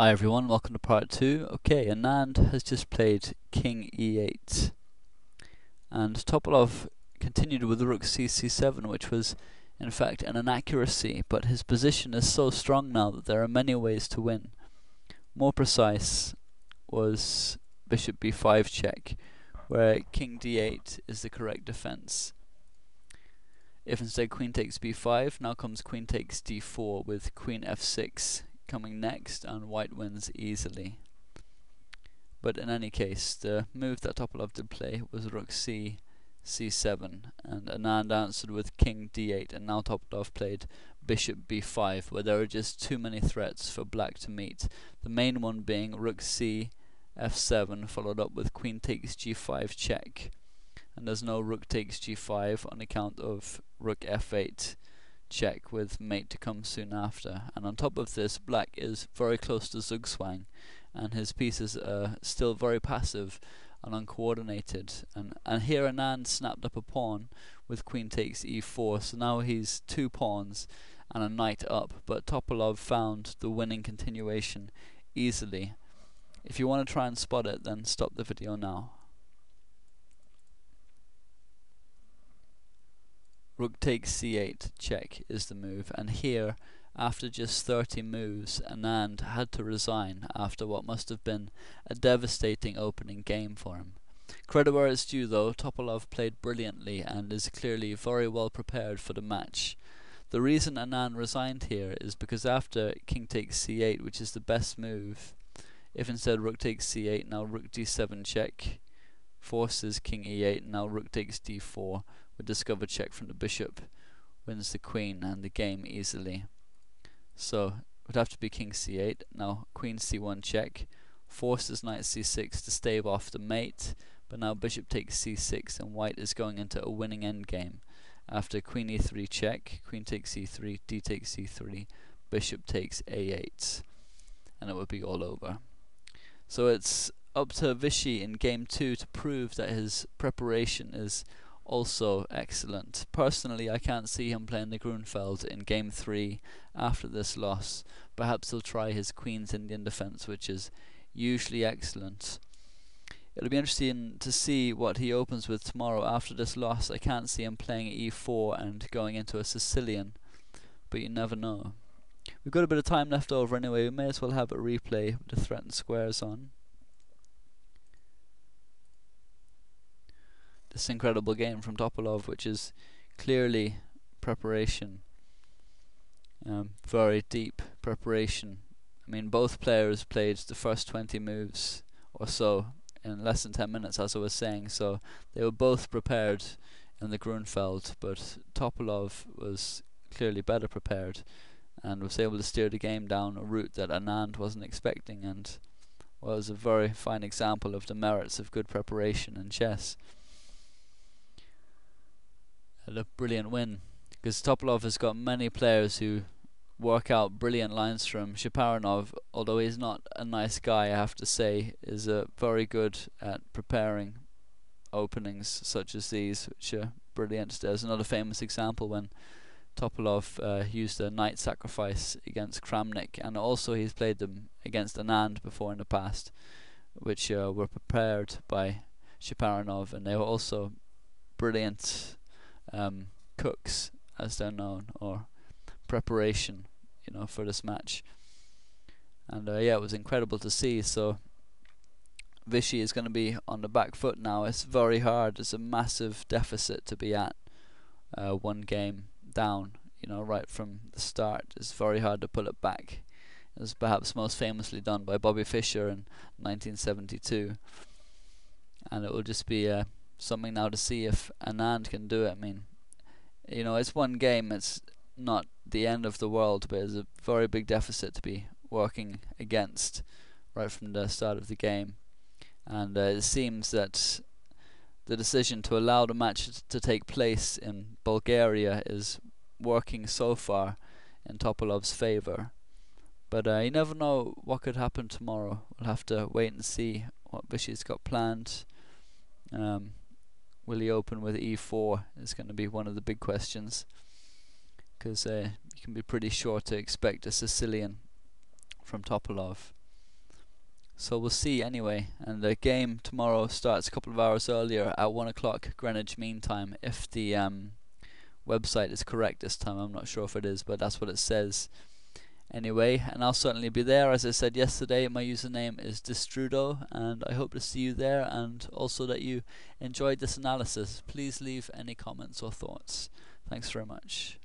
Hi everyone, welcome to part 2. Okay, Anand has just played king e8 and Topalov continued with rook c7 which was in fact an inaccuracy but his position is so strong now that there are many ways to win. More precise was bishop b5 check where king d8 is the correct defense. If instead queen takes b5, now comes queen takes d4 with queen f6 coming next and white wins easily. But in any case, the move that Topalov did play was rook c, c7, and Anand answered with king d8, and now Topalov played bishop b5, where there are just too many threats for black to meet. The main one being rook c, f7, followed up with queen takes g5 check. And there's no rook takes g5 on account of rook f8 check with mate to come soon after. And on top of this, black is very close to Zugzwang, and his pieces are still very passive and uncoordinated. And, and here Anand snapped up a pawn with queen takes e4, so now he's two pawns and a knight up, but Topalov found the winning continuation easily. If you want to try and spot it, then stop the video now. Rook takes c8, check is the move, and here, after just 30 moves, Anand had to resign after what must have been a devastating opening game for him. Credit where it's due though, Topalov played brilliantly and is clearly very well prepared for the match. The reason Anand resigned here is because after king takes c8, which is the best move, if instead rook takes c8, now rook d7 check, forces king e8, now rook takes d4, with discover check from the bishop wins the queen and the game easily. So it would have to be king c8. Now queen c1 check forces knight c6 to stave off the mate, but now bishop takes c6 and white is going into a winning endgame. After queen e3 check, queen takes e3, d takes c3, bishop takes a8, and it would be all over. So it's up to Vishy in game 2 to prove that his preparation is also excellent. Personally, I can't see him playing the Grunfeld in game 3 after this loss. Perhaps he'll try his Queen's Indian defence, which is usually excellent. It'll be interesting to see what he opens with tomorrow after this loss. I can't see him playing e4 and going into a Sicilian, but you never know. We've got a bit of time left over anyway, we may as well have a replay with the threatened squares on. This incredible game from Topalov, which is clearly preparation, um, very deep preparation. I mean, both players played the first 20 moves or so in less than 10 minutes, as I was saying, so they were both prepared in the Grunfeld, but Topalov was clearly better prepared and was able to steer the game down a route that Anand wasn't expecting and was a very fine example of the merits of good preparation in chess a brilliant win because Topalov has got many players who work out brilliant lines from Cheparinov, although he's not a nice guy, I have to say, is uh, very good at preparing openings such as these, which are brilliant. There's another famous example when Topalov uh, used a knight sacrifice against Kramnik, and also he's played them against Anand before in the past, which uh, were prepared by Cheparinov, and they were also brilliant um, cooks, as they're known, or preparation, you know, for this match. And uh, yeah, it was incredible to see. So Vishy is going to be on the back foot now. It's very hard. It's a massive deficit to be at uh, one game down. You know, right from the start. It's very hard to pull it back. It was perhaps most famously done by Bobby Fischer in 1972. And it will just be uh, something now to see if Anand can do it. I mean, you know, it's one game. It's not the end of the world, but it's a very big deficit to be working against right from the start of the game. And uh, it seems that the decision to allow the match to take place in Bulgaria is working so far in Topalov's favour. But uh, you never know what could happen tomorrow. We'll have to wait and see what Vishy's got planned. Um, will he open with e4 is going to be one of the big questions because uh, you can be pretty sure to expect a Sicilian from Topalov. So we'll see anyway. And the game tomorrow starts a couple of hours earlier at one o'clock Greenwich Mean Time. If the um, website is correct this time, I'm not sure if it is, but that's what it says. Anyway, and I'll certainly be there. As I said yesterday, my username is Distrudo, and I hope to see you there, and also that you enjoyed this analysis. Please leave any comments or thoughts. Thanks very much.